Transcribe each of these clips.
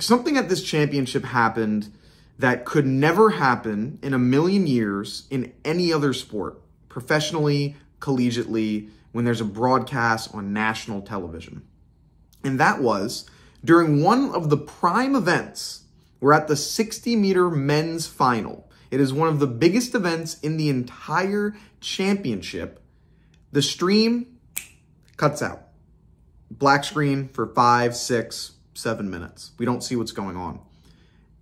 something at this championship happened that could never happen in a million years in any other sport, professionally, collegiately, when there's a broadcast on national television. And that was during one of the prime events, we're at the 60 meter men's final. It is one of the biggest events in the entire championship. The stream cuts out. Black screen for five, six, seven minutes. We don't see what's going on.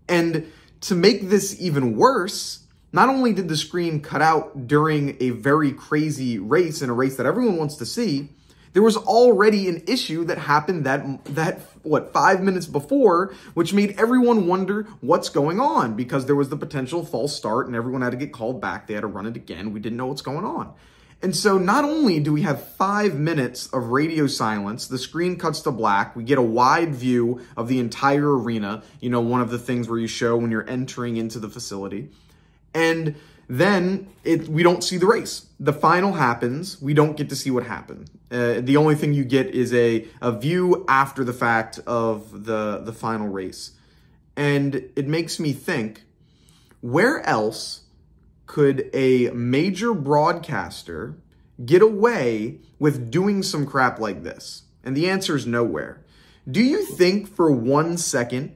And to make this even worse, not only did the screen cut out during a very crazy race in a race that everyone wants to see, there was already an issue that happened that that what five minutes before, which made everyone wonder what's going on because there was the potential false start and everyone had to get called back. They had to run it again. We didn't know what's going on. And so not only do we have five minutes of radio silence, the screen cuts to black, we get a wide view of the entire arena, you know, one of the things where you show when you're entering into the facility. And then it, we don't see the race. The final happens. We don't get to see what happened. Uh, the only thing you get is a, a view after the fact of the, the final race. And it makes me think, where else could a major broadcaster get away with doing some crap like this? And the answer is nowhere. Do you think for one second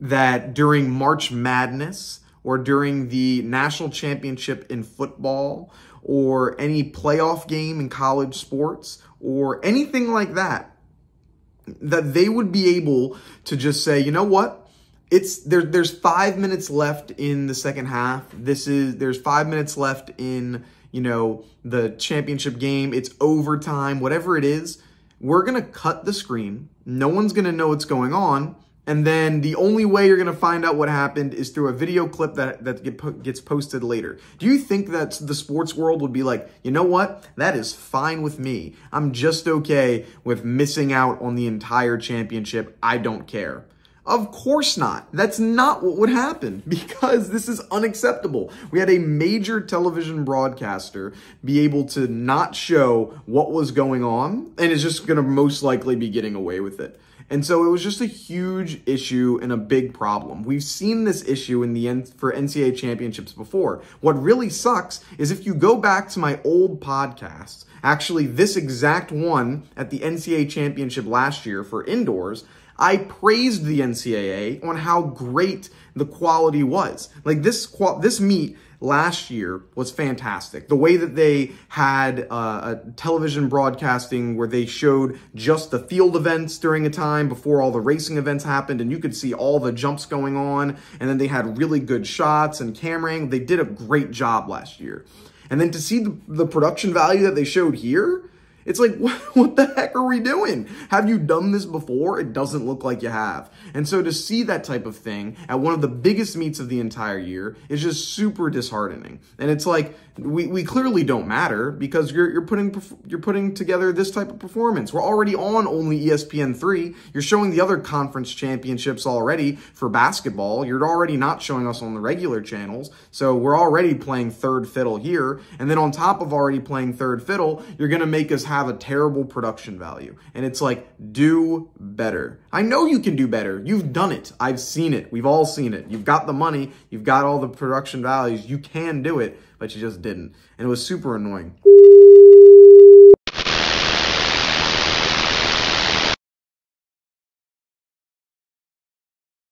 that during March Madness or during the national championship in football or any playoff game in college sports or anything like that, that they would be able to just say, you know what? It's there there's 5 minutes left in the second half. This is there's 5 minutes left in, you know, the championship game. It's overtime, whatever it is. We're going to cut the screen. No one's going to know what's going on. And then the only way you're going to find out what happened is through a video clip that, that get, gets posted later. Do you think that the sports world would be like, you know what? That is fine with me. I'm just okay with missing out on the entire championship. I don't care. Of course not. That's not what would happen because this is unacceptable. We had a major television broadcaster be able to not show what was going on and is just going to most likely be getting away with it. And so it was just a huge issue and a big problem. We've seen this issue in the for NCAA championships before. What really sucks is if you go back to my old podcasts, actually this exact one at the NCAA championship last year for indoors, I praised the NCAA on how great the quality was. Like this this meet last year was fantastic. The way that they had uh, a television broadcasting where they showed just the field events during a time before all the racing events happened, and you could see all the jumps going on, and then they had really good shots and cameraing. They did a great job last year. And then to see the, the production value that they showed here, it's like, what the heck are we doing? Have you done this before? It doesn't look like you have. And so to see that type of thing at one of the biggest meets of the entire year is just super disheartening. And it's like, we, we clearly don't matter because you're, you're putting you're putting together this type of performance. We're already on only ESPN3. You're showing the other conference championships already for basketball. You're already not showing us on the regular channels. So we're already playing third fiddle here. And then on top of already playing third fiddle, you're going to make us have a terrible production value. And it's like, do better. I know you can do better. You've done it. I've seen it. We've all seen it. You've got the money. You've got all the production values. You can do it but you just didn't. And it was super annoying.